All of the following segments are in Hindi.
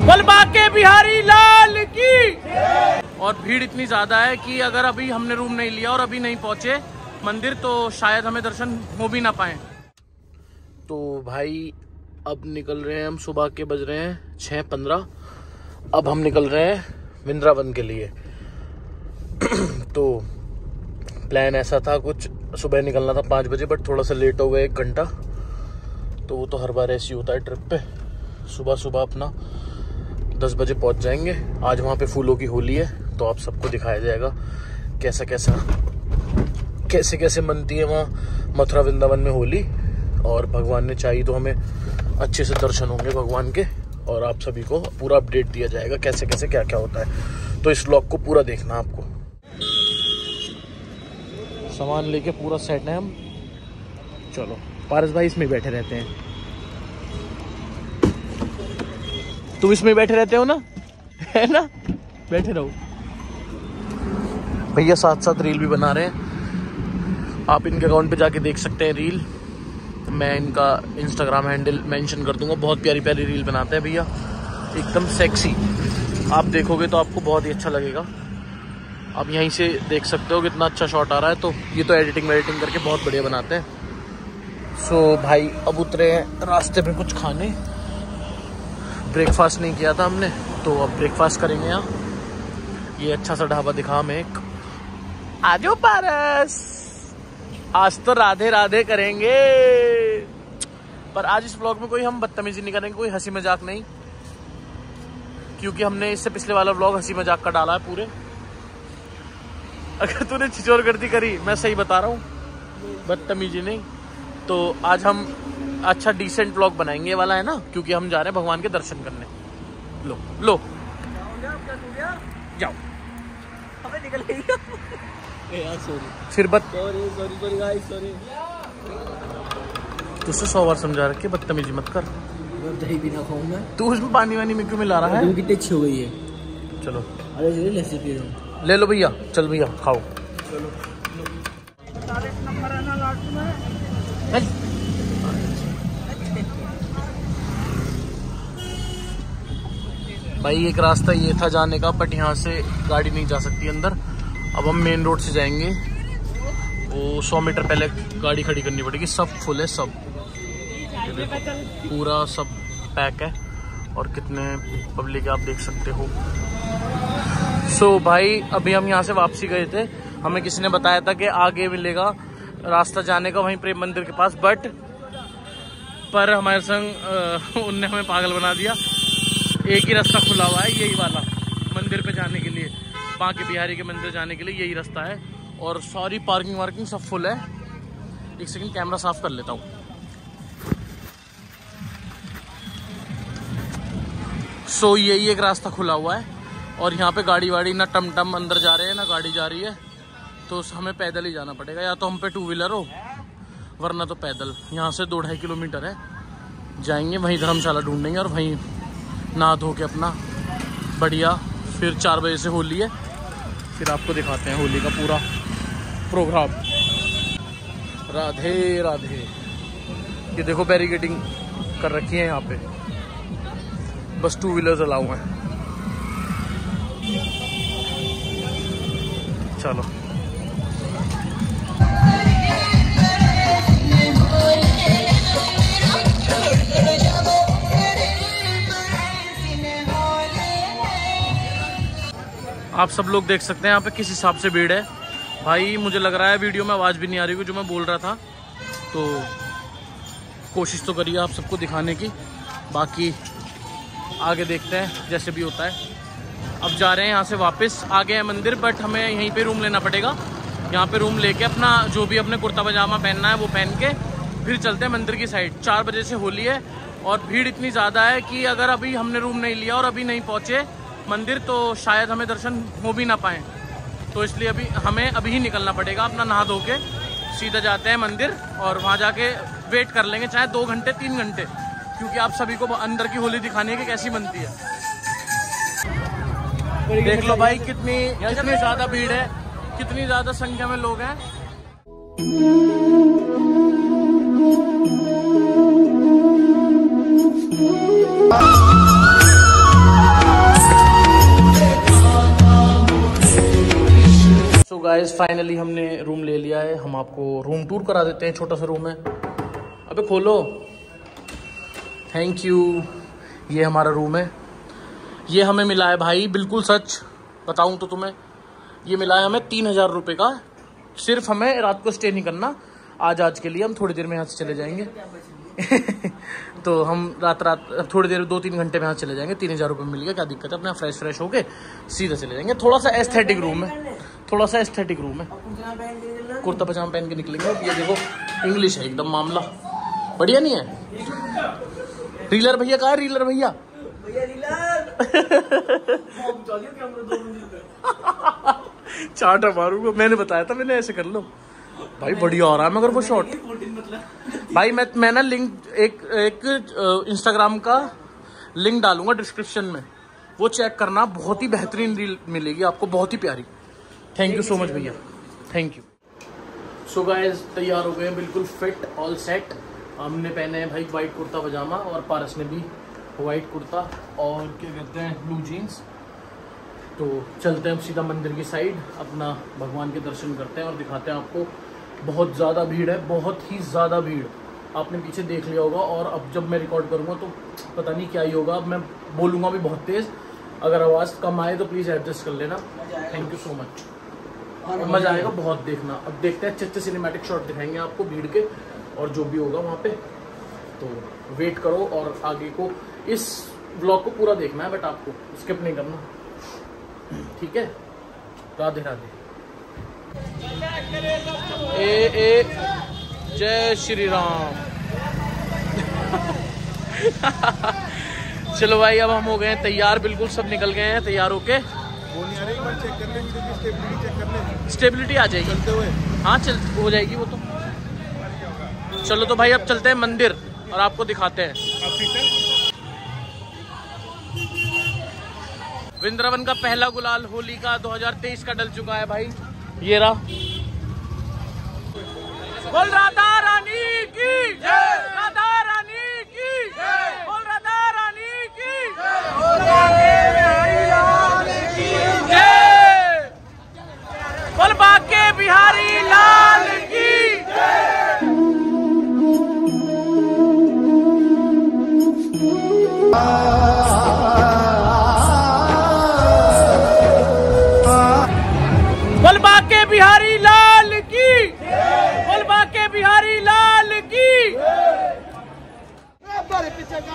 बलबा के बिहारी लाल की। और भीड़ इतनी ज़्यादा है कि अगर अभी हमने रूम नहीं लिया और अभी नहीं पहुँचे मंदिर तो शायद हमें दर्शन हो भी ना पाए। तो भाई, अब निकल रहे हैं हम, सुबह के बज रहे हैं छः पंद्रह। अब हम निकल रहे हैं वृंदावन के लिए। तो प्लान ऐसा था, कुछ सुबह निकलना था पाँच बजे बट थोड़ा सा लेट हो गया एक घंटा। तो वो तो हर बार ऐसे होता है ट्रिप पे। सुबह सुबह अपना दस बजे पहुँच जाएँगे। आज वहाँ पे फूलों की होली है तो आप सबको दिखाया जाएगा कैसा कैसा, कैसे कैसे मनती है वहाँ मथुरा वृंदावन में होली। और भगवान ने चाहिए तो हमें अच्छे से दर्शन होंगे भगवान के, और आप सभी को पूरा अपडेट दिया जाएगा कैसे कैसे क्या क्या होता है। तो इस ब्लॉग को पूरा देखना आपको। सामान लेके पूरा सेट है हम। चलो, पारस भाई इसमें बैठे रहते हैं। तुम इसमें बैठे रहते हो ना? है ना? बैठे रहो। भैया साथ साथ रील भी बना रहे हैं। आप इनके अकाउंट पे जाके देख सकते हैं रील। मैं इनका इंस्टाग्राम हैंडल मेंशन कर दूँगा। बहुत प्यारी प्यारी रील बनाते हैं भैया। एकदम सेक्सी आप देखोगे तो आपको बहुत ही अच्छा लगेगा। आप यहीं से देख सकते हो कितना अच्छा शॉट आ रहा है। तो ये तो एडिटिंग वेडिटिंग करके बहुत बढ़िया बनाते हैं। सो so, भाई अब उतरे हैं। रास्ते में कुछ खाने। ब्रेकफास्ट नहीं किया था हमने तो अब ब्रेकफास्ट करेंगे यहाँ। ये अच्छा सा ढाबा दिखा हमें एक। आजो पारस! आज तो राधे राधे करेंगे। पर आज इस ब्लॉग में कोई हम बदतमीजी नहीं करेंगे, कोई हँसी मज़ाक नहीं। क्योंकि हमने इससे पिछले वाला ब्लॉग हँसी मज़ाक का डाला है पूरे। अगर तूने छिचोर गर्दी करी, मैं सही बता रहा हूँ। बदतमीजी नहीं। तो आज हम अच्छा डिसेंट ब्लॉग बनाएँगे वाला है ना? क्योंकि हम जा रहे हैं भगवान के दर्शन करने। लो लो। जाओ। फिर बत sorry sorry sorry guys sorry तुझसे सौ बार समझा रखे बदतमीजी मत कर। दही भी ना खाऊं मैं। तू उसमें पानी वानी में क्यों मिला रहा है? कितनी अच्छी हो गई है चलो। अरे ले लो भैया चल भैया खाओ। चल। भाई एक रास्ता ये था जाने का बट यहाँ से गाड़ी नहीं जा सकती अंदर। अब हम मेन रोड से जाएँगे। वो सौ मीटर पहले गाड़ी खड़ी करनी पड़ेगी। सब फुल है सब। पूरा सब पैक है। और कितने पब्लिक आप देख सकते हो। सो so, भाई अभी हम यहाँ से वापसी गए थे। हमें किसी ने बताया था कि आगे मिलेगा रास्ता जाने का वहीं प्रेम मंदिर के पास। बट पर हमारे संग उनने हमें पागल बना दिया। एक ही रास्ता खुला हुआ है यही वाला। मंदिर पे जाने के लिए। बांके बिहारी के मंदिर जाने के लिए यही रास्ता है। और सारी पार्किंग वार्किंग सब फुल है। एक सेकंड कैमरा साफ़ कर लेता हूँ। सो so, यही एक रास्ता खुला हुआ है। और यहाँ पे गाड़ी वाड़ी ना टम टम अंदर जा रहे हैं ना गाड़ी जा रही है। तो हमें पैदल ही जाना पड़ेगा। या तो हम पे टू व्हीलर हो वरना तो पैदल। यहाँ से दो ढाई किलोमीटर है। जाएँगे वहीं धर्मशाला ढूंढेंगे और वहीं नहा धो के अपना बढ़िया, फिर चार बजे से होली है। फिर आपको दिखाते हैं होली का पूरा प्रोग्राम राधे राधे। ये देखो बैरिकेडिंग कर रखी है यहाँ पे। बस टू व्हीलर्स अलाउ हैं। चलो। आप सब लोग देख सकते हैं यहाँ पे किस हिसाब से भीड़ है। भाई, मुझे लग रहा है वीडियो में आवाज़ भी नहीं आ रही जो मैं बोल रहा था। तो कोशिश तो करिए आप सबको दिखाने की। बाकी आगे देखते हैं, जैसे भी होता है। अब जा रहे हैं यहाँ से वापस। आ गए हैं मंदिर बट हमें यहीं पे रूम लेना पड़ेगा। यहाँ पे रूम लेके अपना जो भी अपने कुर्ता पजामा पहनना है वो पहन के फिर चलते हैं मंदिर की साइड चार बजे से होली है और भीड़ इतनी ज़्यादा है कि अगर अभी हमने रूम नहीं लिया और अभी नहीं पहुँचे मंदिर तो शायद हमें दर्शन हो भी ना पाए। तो इसलिए अभी हमें अभी ही निकलना पड़ेगा, अपना नहा धो के सीधा जाते हैं मंदिर और वहाँ जाके वेट कर लेंगे, चाहे दो घंटे, तीन घंटे, क्योंकि आप सभी को अंदर की होली दिखानी है कि कैसी बनती है। देख लो भाई, कितनी कितनी ज़्यादा भीड़ है, कितनी ज़्यादा संख्या में लोग हैं। गाइस फाइनली हमने रूम ले लिया है। हम आपको रूम टूर करा देते हैं, छोटा सा रूम है। अबे खोलो। थैंक यू ये हमारा रूम है। ये हमें मिला है भाई, बिल्कुल सच। बताऊँ तो तुम्हें। ये मिला है हमें तीन हज़ार रुपये का। सिर्फ़ हमें रात को स्टे नहीं करना। आज आज के लिए हम थोड़ी देर में यहाँ से चले जाएँगे। तो हम रात रात, थोड़ी देर, दो तीन घंटे में यहाँ चले जाएँगे। तीन हज़ार रुपये मिल गया। क्या दिक्कत है? अपना फ्रेश फ्रेश होके सीधा चले जाएँगे। थोड़ा सा एस्थेटिक रूम है। थोड़ा सा एस्थेटिक रूम है। कुर्ता पजामा पहन के निकलेंगे। ये देखो इंग्लिश है एकदम मामला। बढ़िया नहीं है? रीलर भैया कहा है? रीलर भैया। चाटा मारूँगा। मैंने बताया था, मैंने ऐसे कर लो। भाई बढ़िया आ रहा है, मगर वो शॉट भाई मैं मैं ना लिंक एक एक इंस्टाग्राम का लिंक डालूँगा डिस्क्रिप्शन में। वो चेक करना, बहुत ही बेहतरीन रील मिलेगी आपको, बहुत ही प्यारी। थैंक यू सो मच भैया. थैंक यू सो गाइस तैयार हो गए बिल्कुल फिट ऑल सेट हमने पहने हैं भाई वाइट कुर्ता पजामा और पारस ने भी वाइट कुर्ता और क्या कहते हैं ब्लू जीन्स तो चलते हैं अब सीधा मंदिर की साइड अपना भगवान के दर्शन करते हैं और दिखाते हैं आपको. बहुत ज़्यादा भीड़ है, बहुत ही ज़्यादा भीड़. आपने पीछे देख लिया होगा और अब जब मैं रिकॉर्ड करूँगा तो पता नहीं क्या ही होगा. अब मैं बोलूँगा भी बहुत तेज़. अगर आवाज़ कम आए तो प्लीज़ एडजस्ट कर लेना. थैंक यू सो मच मज़ा आएगा बहुत देखना। अब देखते हैं अच्छे अच्छे सिनेमैटिक शॉट दिखाएँगे आपको भीड़ के, और जो भी होगा वहाँ पे। तो वेट करो और आगे को इस ब्लॉग को पूरा देखना है बट आपको स्किप नहीं करना। ठीक है? राधे राधे। ए ए, जय श्री राम चलो भाई, अब हम हो गए हैं तैयार। बिल्कुल सब निकल गए हैं तैयार होके। वो नहीं आ रही पर चेक कर ले वीडियो स्टेबिलिटी चेक कर ले। स्टेबिलिटी आ जाएगी। चलते हुए। हाँ चल हो जाएगी वो तो। चलो तो भाई अब चलते हैं मंदिर और आपको दिखाते हैं। वृंदावन का पहला गुलाल होली का 2023 का डल चुका है भाई। ये रहा। बोल राधा रानी की जय।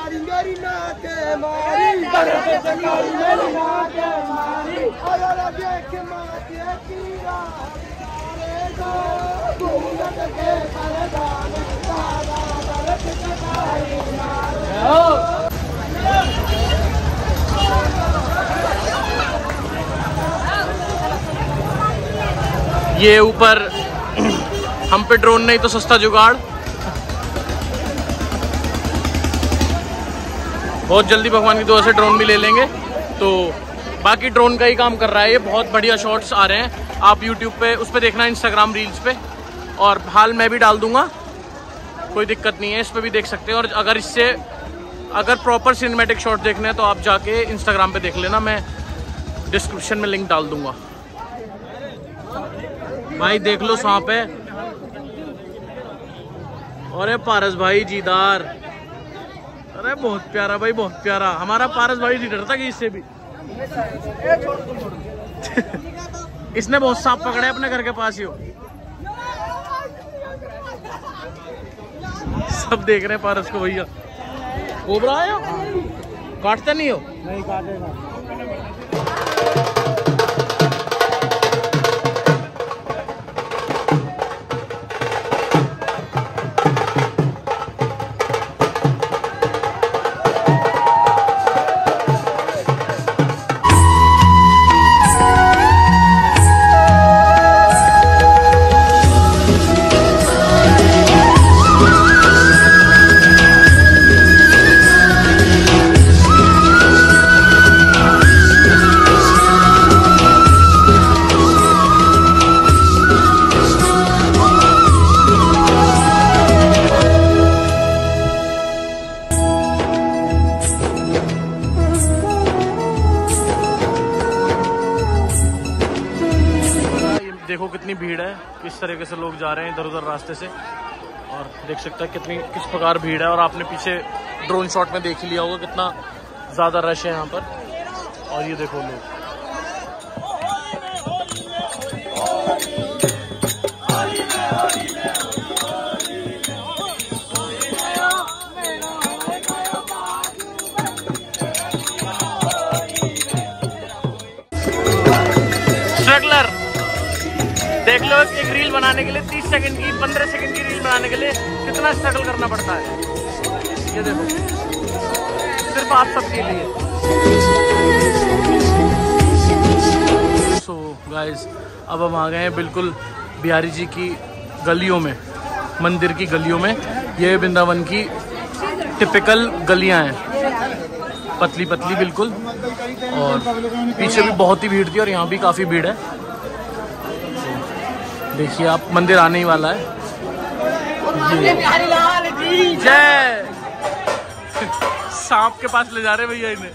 मेरी, मारी मेरी मारी। अरे देख माते कीरा रे गो भूलत के दादा ये ऊपर, हम पे ड्रोन नहीं तो सस्ता जुगाड़। बहुत जल्दी भगवान की दुआ से ड्रोन भी ले लेंगे। तो बाकी ड्रोन का ही काम कर रहा है ये, बहुत बढ़िया शॉट्स आ रहे हैं। आप यूट्यूब पे, उस पर देखना इंस्टाग्राम रील्स पे। और हाल मैं भी डाल दूँगा। कोई दिक्कत नहीं है, इस पर भी देख सकते हैं। और अगर इससे, अगर प्रॉपर सिनेमेटिक शॉट देखने हैं तो आप जाके इंस्टाग्राम पे देख लेना। मैं डिस्क्रिप्शन में लिंक डाल दूँगा। भाई देख लो, सांप है। अरे पारस भाई, जीदार। अरे बहुत प्यारा भाई, बहुत प्यारा। हमारा पारस भाई नहीं डरता कि इससे भी। इसने बहुत सांप पकड़े अपने घर के पास ही हो। सब देख रहे हैं पारस को भैया। कोबरा आया काटते नहीं हो? नहीं काटेगा। कितनी भीड़ है, किस तरीके से लोग जा रहे हैं इधर उधर रास्ते से, और देख सकते हैं कितनी, किस प्रकार भीड़ है, और आपने पीछे ड्रोन शॉट में देख लिया होगा कितना ज़्यादा रश है यहाँ पर। और ये देखो लोग। देख लो, एक रील बनाने के लिए 30 सेकंड की 15 सेकंड की रील बनाने के लिए कितना स्ट्रगल करना पड़ता है। ये देखो, सिर्फ़ आप सबके लिए। सो गाइस अब हम आ गए हैं बिल्कुल बिहारी जी की गलियों में, मंदिर की गलियों में। ये वृंदावन की टिपिकल गलियाँ हैं। पतली पतली बिल्कुल। और पीछे भी बहुत ही भीड़ थी और यहाँ भी काफ़ी भीड़ है। देखिए, आप मंदिर आने ही वाला है। जय। सांप के पास ले जा रहे भैया इन्हें।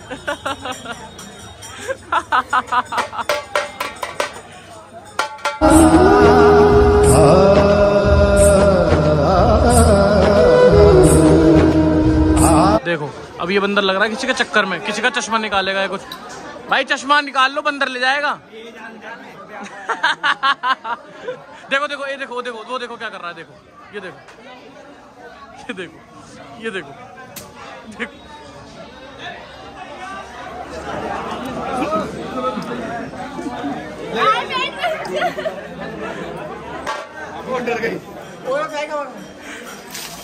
देखो, अब ये बंदर लग रहा है किसी के चक्कर में। किसी का चश्मा निकालेगा या कुछ। भाई, चश्मा निकाल लो, बंदर ले जाएगा। देखो देखो ये देखो वो देखो वो देखो क्या कर रहा है देखो ये देखो ये देखो ये देखो देखो।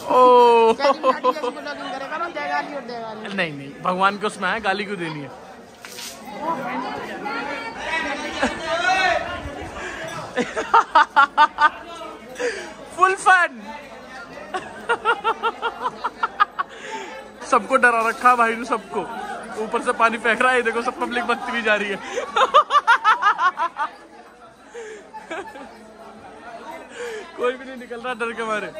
ओ। नहीं नहीं भगवान को उसमें है गाली क्यों देनी है? फुल फन सबको डरा रखा भाई ने सबको। ऊपर से पानी फेंक रहा है, देखो सब पब्लिक बत्ती भी जा रही है। कोई भी नहीं निकल रहा डर के मारे।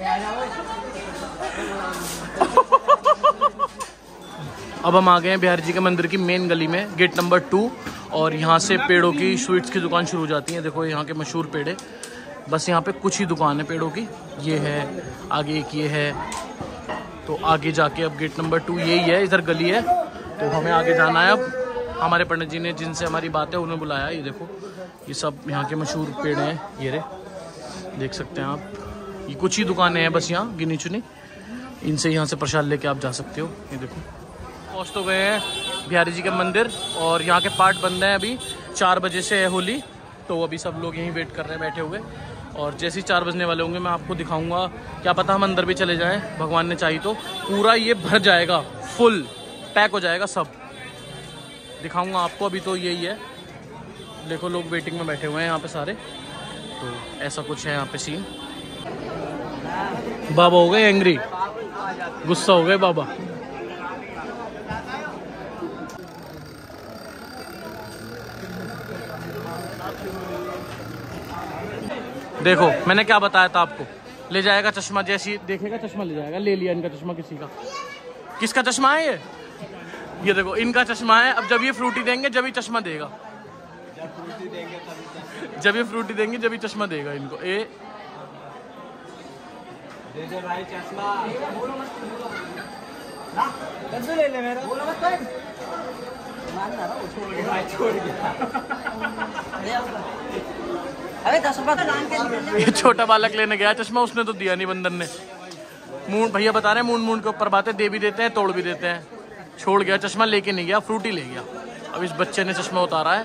अब हम आ गए हैं बिहार जी के मंदिर की मेन गली में गेट नंबर टू और यहाँ से पेड़ों की स्वीट्स की दुकान शुरू हो जाती है। देखो यहाँ के मशहूर पेड़े बस यहाँ पे कुछ ही दुकान है पेड़ों की। ये है, आगे एक ये है। तो आगे जाके अब गेट नंबर टू यही है, इधर गली है। तो हमें आगे जाना है अब। हमारे पंडित जी ने जिनसे हमारी बात है, उन्हें बुलाया। ये देखो, ये सब यहाँ के मशहूर पेड़ हैं। ये रे, देख सकते हैं आप। ये कुछ ही दुकानें हैं बस यहाँ गिनी चुनी इनसे यहाँ से प्रसाद लेके आप जा सकते हो, ये देखो। पहुँच तो गए हैं बिहारी जी के मंदिर और यहाँ के पार्ट बंद हैं अभी, चार बजे से है होली तो अभी सब लोग यहीं वेट कर रहे हैं बैठे हुए। और जैसे ही चार बजने वाले होंगे, मैं आपको दिखाऊँगा, क्या पता हम अंदर भी चले जाएँ, भगवान ने चाहिए तो। पूरा ये भर जाएगा फुल पैक हो जाएगा सब। दिखाऊँगा आपको, अभी तो यही है। देखो लोग वेटिंग में बैठे हुए हैं यहाँ पे सारे तो ऐसा कुछ है यहाँ पे सीन बाबा हो गए एंग्री गुस्सा हो गए बाबा। देखो, मैंने क्या बताया था आपको? ले जाएगा चश्मा, जैसी देखेगा चश्मा, ले जाएगा। ले लिया इनका चश्मा किसी का। किसका चश्मा है ये? ये देखो, इनका चश्मा है। अब जब ये फ्रूटी देंगे, जब ही चश्मा देगा। जब ये फ्रूटी देंगे जब ही चश्मा देगा इनको। ए अरे दस रुपये ये छोटा बालक लेने गया चश्मा उसने तो दिया नहीं बंदर ने। मून भैया बता रहे हैं मून मून के ऊपर बातें दे भी देते हैं तोड़ भी देते हैं। छोड़ गया चश्मा लेके नहीं गया फ्रूटी ले गया। अब इस बच्चे ने चश्मा उतारा है।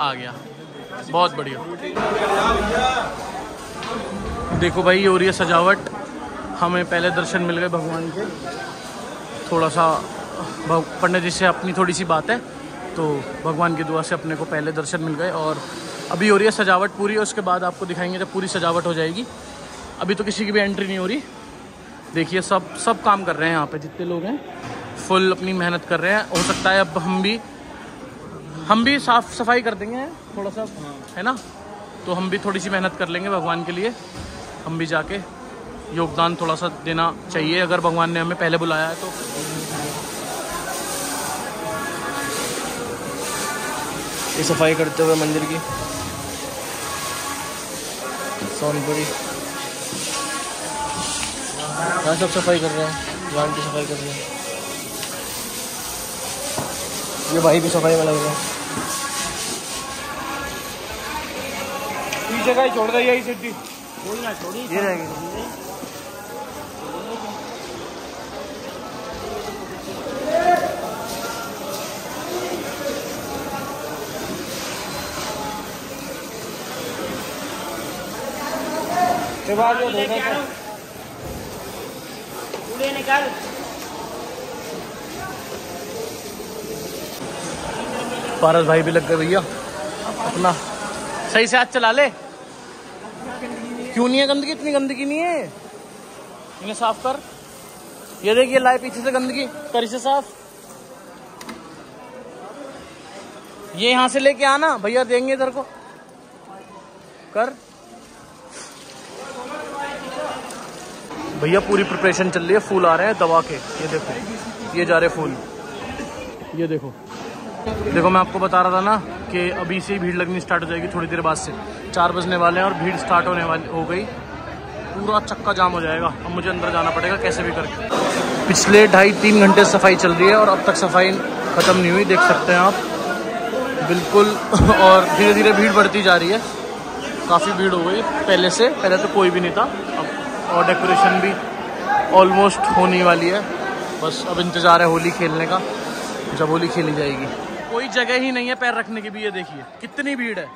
आ गया। बहुत बढ़िया। देखो भाई, ये हो रही है सजावट। हमें पहले दर्शन मिल गए भगवान के। थोड़ा सा पंडित जी से अपनी थोड़ी सी बात है। तो भगवान की दुआ से अपने को पहले दर्शन मिल गए और अभी हो रही है सजावट पूरी, उसके बाद आपको दिखाएँगे जब पूरी सजावट हो जाएगी। अभी तो किसी की भी एंट्री नहीं हो रही। देखिए, सब सब काम कर रहे हैं यहाँ पे, जितने लोग हैं फुल अपनी मेहनत कर रहे हैं। हो सकता है अब हम भी हम भी साफ़ सफ़ाई कर देंगे, थोड़ा सा, है ना? तो हम भी थोड़ी सी मेहनत कर लेंगे भगवान के लिए। हम भी जाके योगदान थोड़ा सा देना चाहिए अगर भगवान ने हमें पहले बुलाया है तो। ये सफ़ाई करते हुए मंदिर की। सोनपुरी। यहाँ सब सफ़ाई कर रहे हैं ये आंटी सफ़ाई कर रही है। ये भाई भी सफ़ाई में लग रहे हैं जगह ही छोड़ दी यही सिटी ये रहेगी। बाद वो धोने का पारस भाई भी लग गए भैया अपना। सही से हाथ चला ले। क्यों नहीं है गंदगी? इतनी गंदगी नहीं है। इन्हें साफ़ कर। ये देखिए लाए पीछे से गंदगी। कर इसे साफ़। ये यहाँ से लेके आना भैया देंगे इधर को। कर। भैया पूरी प्रिपरेशन चल रही है फूल आ रहे हैं दवा के। ये देखो ये जा रहे फूल। ये देखो। देखो, मैं आपको बता रहा था ना कि अभी से ही भीड़ लगनी स्टार्ट हो जाएगी थोड़ी देर बाद से। चार बजने वाले हैं और भीड़ स्टार्ट होने वाली हो गई। पूरा चक्का जाम हो जाएगा। अब मुझे अंदर जाना पड़ेगा, कैसे भी करके। पिछले ढाई तीन घंटे सफ़ाई चल रही है और अब तक सफ़ाई ख़त्म नहीं हुई, देख सकते हैं आप। बिल्कुल, और धीरे धीरे भीड़ बढ़ती जा रही है। काफ़ी भीड़ हो गई पहले से, पहले तो कोई भी नहीं था। अब और डेकोरेशन भी ऑलमोस्ट होने वाली है। बस अब इंतज़ार है होली खेलने का, जब होली खेली जाएगी। कोई जगह ही नहीं है पैर रखने की भी ये देखिए। कितनी भीड़ है।